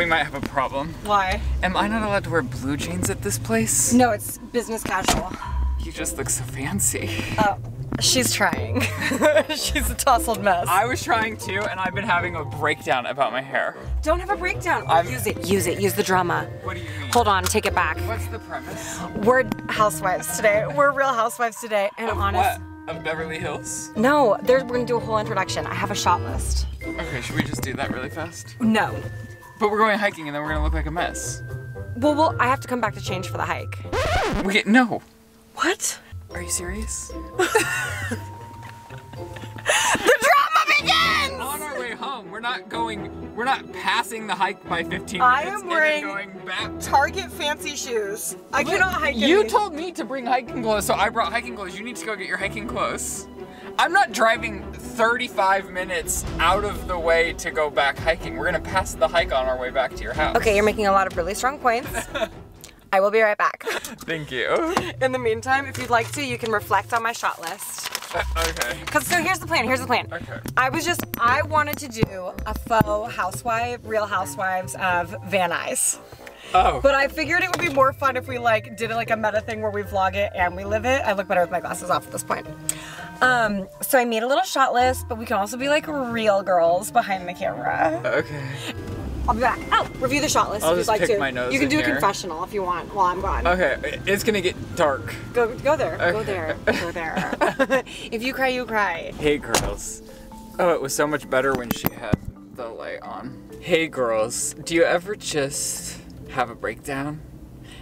we might have a problem. Why? Am I not allowed to wear blue jeans at this place? No, it's business casual. You just look so fancy. Oh, she's trying. she's a tousled mess. I was trying too, and I've been having a breakdown about my hair. Don't have a breakdown. I'm- use it. Use it. Use the drama. What do you mean? Hold on. Take it back. What's the premise? We're housewives today. We're real housewives today. And honest. What? Of Beverly Hills? No, we're gonna do a whole introduction. I have a shot list. Okay, should we just do that really fast? No. But we're going hiking and then we're gonna look like a mess. Well, well, I have to come back to change for the hike. We get no. What? Are you serious? The drama begins! On our way home, we're not going. We're not passing the hike by 15 minutes. I am wearing- going back. Target fancy shoes. I cannot hike in You told me to bring hiking clothes, so I brought hiking clothes. You need to go get your hiking clothes. I'm not driving 35 minutes out of the way to go back hiking. We're gonna pass the hike on our way back to your house. Okay, you're making a lot of really strong points. I will be right back. Thank you. In the meantime, if you'd like to, you can reflect on my shot list. Uh, okay. Cause so here's the plan. Here's the plan. Okay. I was just I wanted to do a faux housewife, Real Housewives of Van Nuys. Oh. But I figured it would be more fun if we like did like a meta thing where we vlog it and we live it. I look better with my glasses off at this point. Um, so I made a little shot list, but we can also be like real girls behind the camera. okay. I'll be back. Oh, review the shot list I'll if you'd like to. my nose you can do a here. confessional if you want while I'm gone. Okay. It's gonna get dark. Go go there. Go there. Go there. if you cry, you cry. Hey girls. Oh, it was so much better when she had the light on. Hey girls, do you ever just have a breakdown?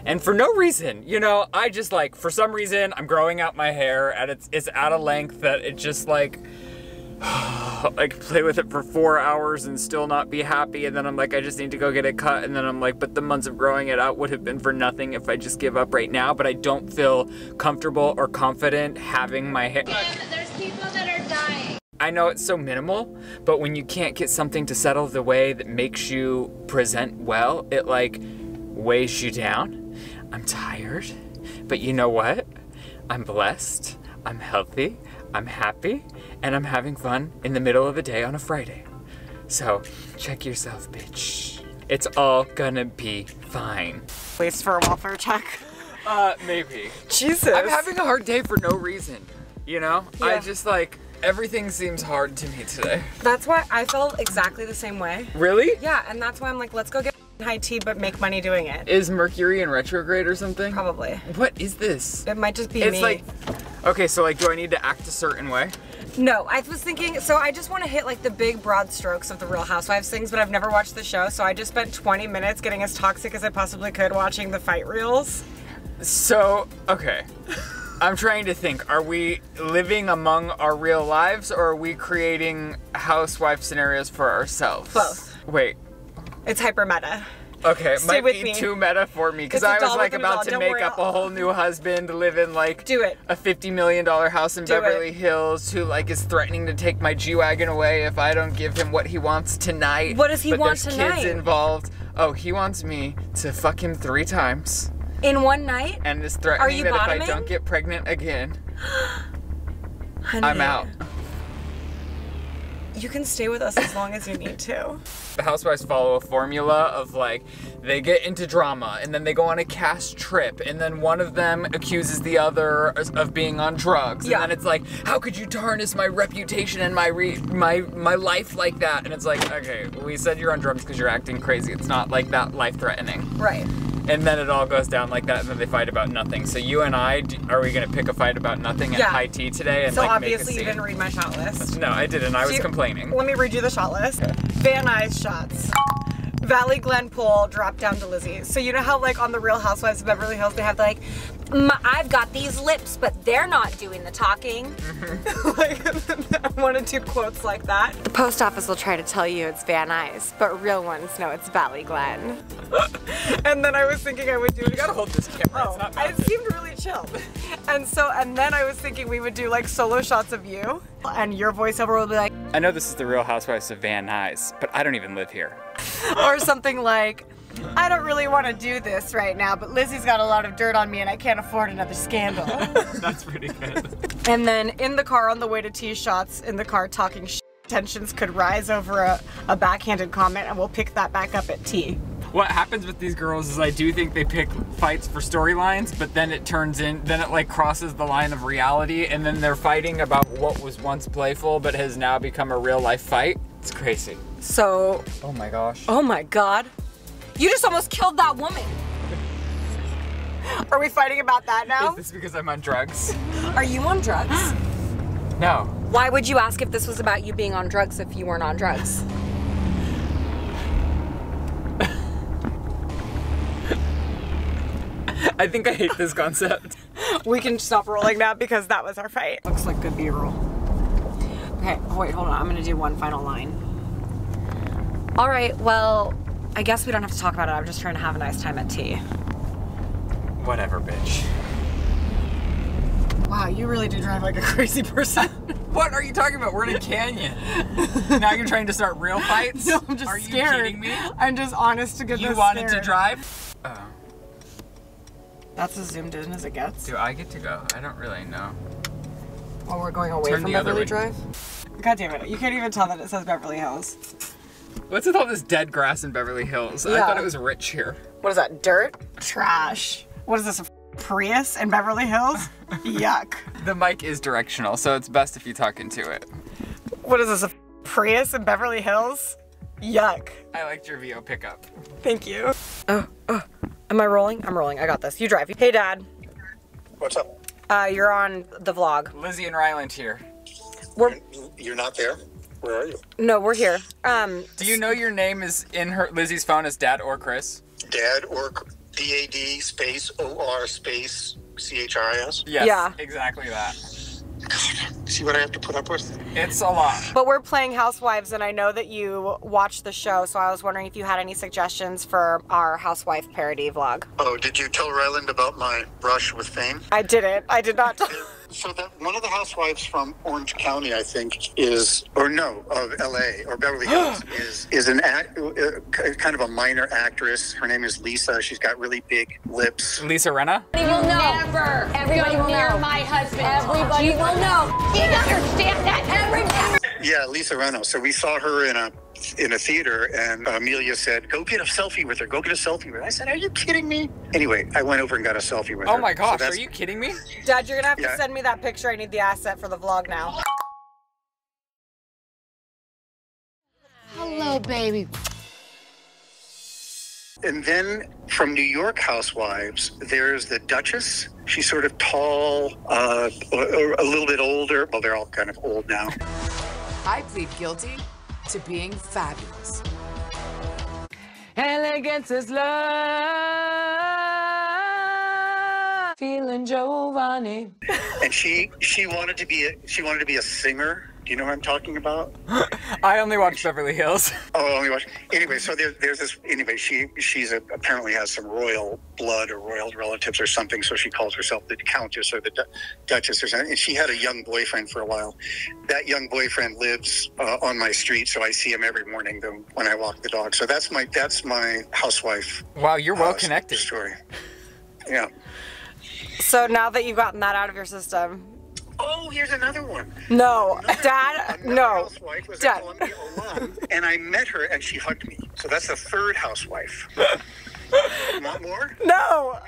And for no reason, you know, I just like, for some reason, I'm growing out my hair and it's, it's at a length that it just like, I could play with it for four hours and still not be happy. And then I'm like, I just need to go get it cut. And then I'm like, but the months of growing it out would have been for nothing if I just give up right now. But I don't feel comfortable or confident having my hair. There's people that are dying. I know it's so minimal, but when you can't get something to settle the way that makes you present well, it like weighs you down. I'm tired, but you know what? I'm blessed, I'm healthy, I'm happy, and I'm having fun in the middle of a day on a Friday. So, check yourself, bitch. It's all gonna be fine. Waits for a welfare check. Uh, maybe. Jesus. I'm having a hard day for no reason. You know? I just like, everything seems hard to me today. That's why I felt exactly the same way. Really? Yeah, and that's why I'm like, let's go get high tea, but make money doing it. Is Mercury in retrograde or something? Probably. What is this? It might just be It's me. like, okay, so like, do I need to act a certain way? no, I was thinking, so I just want to hit like the big broad strokes of the Real Housewives things, but I've never watched the show, so I just spent 20 minutes getting as toxic as I possibly could watching the fight reels. So, okay. I'm trying to think. Are we living among our real lives or are we creating housewife scenarios for ourselves? Both. Wait. It's hyper meta. Okay, it Stay might be me. too meta for me because I was like about to Don't make worry, up a whole new husband, live in like Do it. a fifty million dollar house in Do it. Beverly Hills, who like is threatening to take my G wagon away if I don't give him what he wants tonight. What does he but want there's tonight? kids involved. Oh, he wants me to fuck him three times, In one night? and is threatening you that if I don't get pregnant again, Honey, I'm out. You can stay with us as long as you need to. The housewives follow a formula of like they get into drama and then they go on a cast trip and then one of them accuses the other of being on drugs Yeah. and then it's like how could you tarnish my reputation and my re- my my life like that and it's like okay we said you're on drugs because you're acting crazy it's not like that life threatening Right. And then it all goes down like that and then they fight about nothing so you and I, are we gonna pick a fight about nothing at Yeah. high tea today and So like obviously you didn't read my shot list. no I didn't I was You- complaining Let me read you the shot list. Van Nuys shots. Valley Glen Pool drop down to Lizze. So you know how like on the Real Housewives of Beverly Hills they have like, "Mm, I've got these lips, but they're not doing the talking. like I want to do quotes like that. The post office will try to tell you it's Van Nuys, but real ones know it's Valley Glen. and then I was thinking I would do. you gotta hold this camera Oh, it's not I seemed really chill. And so, and then I was thinking we would do like solo shots of you, and your voiceover would be like, I know this is the Real Housewives of Van Nuys, but I don't even live here. or something like, I don't really want to do this right now, but Lizze's got a lot of dirt on me and I can't afford another scandal. That's pretty good. and then in the car on the way to tea shots, in the car talking sh- tensions could rise over a, a backhanded comment and we'll pick that back up at tea. What happens with these girls is I do think they pick fights for storylines, but then it turns in, then it like crosses the line of reality, and then they're fighting about what was once playful but has now become a real life fight. It's crazy. So, Oh my gosh. oh my god. You just almost killed that woman. Are we fighting about that now? Is this because I'm on drugs? Are you on drugs? No. Why would you ask if this was about you being on drugs if you weren't on drugs? I think I hate this concept. We can stop rolling now because that was our fight. Looks like good B-roll. Okay, wait, hold on. I'm gonna do one final line. All right, well, I guess we don't have to talk about it. I'm just trying to have a nice time at tea. Whatever, bitch. Wow, you really do drive like a crazy person. What are you talking about? We're in a canyon. now you're trying to start real fights? no, I'm just are scared. you kidding me? I'm just honest to goodness You wanted to drive? That's as zoomed in as it gets. Do I get to go? I don't really know. Well, we're going away Turn from the Beverly way. Drive. God damn it! You can't even tell that it says Beverly Hills. What's with all this dead grass in Beverly Hills? I thought it was rich here. What is that? Dirt? Trash. What is this? A Prius in Beverly Hills? Yuck. The mic is directional, so it's best if you talk into it. What is this? A Prius in Beverly Hills? Yuck. I liked your VO pickup. Thank you. Oh, oh. Am I rolling? I'm rolling. I got this. You drive. Hey, Dad. What's up? Uh, you're on the vlog. Lizze and Ryland here. We're You're not there? Where are you? no, we're here. Um, Do you know your name is in her Lizze's phone as Dad or Chris? Dad or D A D space O R space C H R I S? Yes. Yeah. Exactly that. See what I have to put up with? It's a lot. but we're playing Housewives, and I know that you watched the show, so I was wondering if you had any suggestions for our housewife parody vlog. Oh, did you tell Ryland about my brush with fame? I didn't. I did not. So that one of the housewives from Orange County, I think, is or no, of L.A. or Beverly Hills is is an act, uh, kind of a minor actress. Her name is Lisa. She's got really big lips. Lisa Rinna? Everybody will know. Never. Everybody go will near know. my husband. Everybody you will know. You understand that? Everybody. Yeah, Lisa Reno. So we saw her in a in a theater, and Amelia said, "Go get a selfie with her. Go get a selfie with her." I said, "Are you kidding me?" Anyway, I went over and got a selfie with her. Oh my So gosh, are you kidding me? Dad, you're gonna have Yeah. to send me that picture. I need the asset for the vlog now. Hello, baby. And then from New York Housewives, there's the Duchess. She's sort of tall, uh, a, a little bit older. Well, they're all kind of old now. I plead guilty to being fabulous. Elegance is love. Feeling Jovani. And she she wanted to be a, she wanted to be a singer. Do you know what I'm talking about? I only watched Beverly Hills. Oh, only watch. Anyway, so there, there's this. Anyway, she she's a, apparently has some royal blood or royal relatives or something. So she calls herself the Countess or the Du- Duchess or something. And she had a young boyfriend for a while. That young boyfriend lives uh, on my street, so I see him every morning though, when I walk the dog. So that's my that's my housewife. Wow, you're well uh, connected. Story. Yeah. So now that you've gotten that out of your system, Oh, here's another one. no, Dad, Another no, housewife was Dad. a Columbia alum, and I met her, and she hugged me. So that's the third housewife. Want more? no.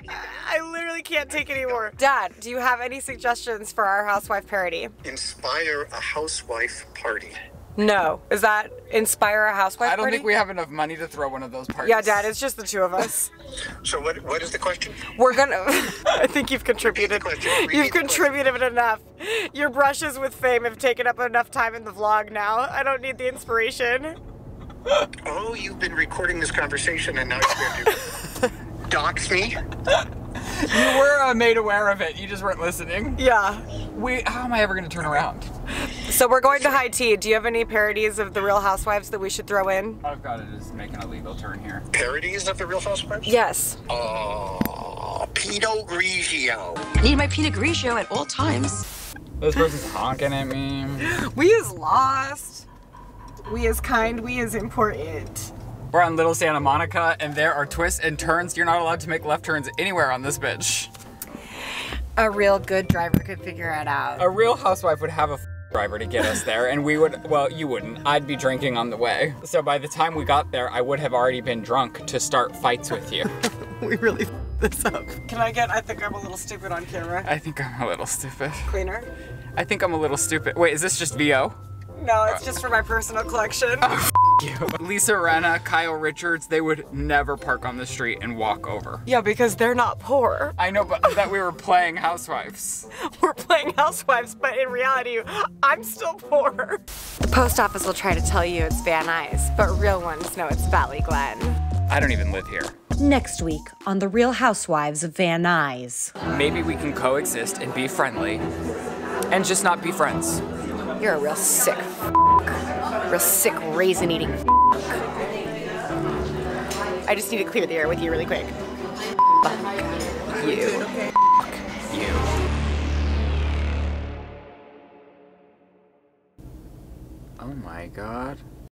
I literally can't take any more. Dad, do you have any suggestions for our housewife parody? Inspire a housewife party. No. Is that inspire a housewife I don't party? think we have enough money to throw one of those parties. Yeah, Dad, it's just the two of us. So what? What is the question? We're gonna. I think you've contributed. Repeat the question. Repeat You've contributed enough. Your brushes with fame have taken up enough time in the vlog now. I don't need the inspiration. Oh, you've been recording this conversation, and now you're going to do dox me. You were uh, made aware of it. You just weren't listening. Yeah. We. How am I ever gonna turn around? So we're going to high tea. Do you have any parodies of the Real Housewives that we should throw in? I've got to just make an illegal turn here. Parodies of the Real Housewives? Yes. Oh, Pinot Grigio. Need my Pinot Grigio at all times. This person's honking at me. We is lost. We is kind. We is important. We're on Little Santa Monica, and there are twists and turns. You're not allowed to make left turns anywhere on this bitch. A real good driver could figure it out. A real housewife would have a driver to get us there, and we would, well, you wouldn't. I'd be drinking on the way. So by the time we got there, I would have already been drunk to start fights with you. We really this up. Can I get? I think I'm a little stupid on camera. I think I'm a little stupid. Cleaner? I think I'm a little stupid. Wait, is this just VO? No, it's just for my personal collection. Oh, You. Lisa Rinna, Kyle Richards, they would never park on the street and walk over. Yeah, because they're not poor. I know, but that we were playing Housewives. We're playing housewives, but in reality, I'm still poor. The post office will try to tell you it's Van Nuys, but real ones know it's Valley Glen. I don't even live here. Next week on The Real Housewives of Van Nuys. Maybe we can coexist and be friendly. And just not be friends. You're a real sick, real sick raisin eating. I just need to clear the air with you really quick. You. You. Oh my god.